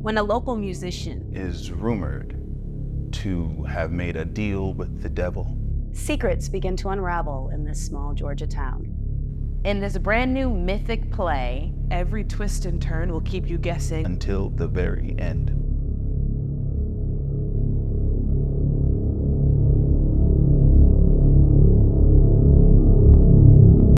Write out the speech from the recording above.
when a local musician is rumored to have made a deal with the devil. Secrets begin to unravel in this small Georgia town. In this brand new mythic play, every twist and turn will keep you guessing until the very end.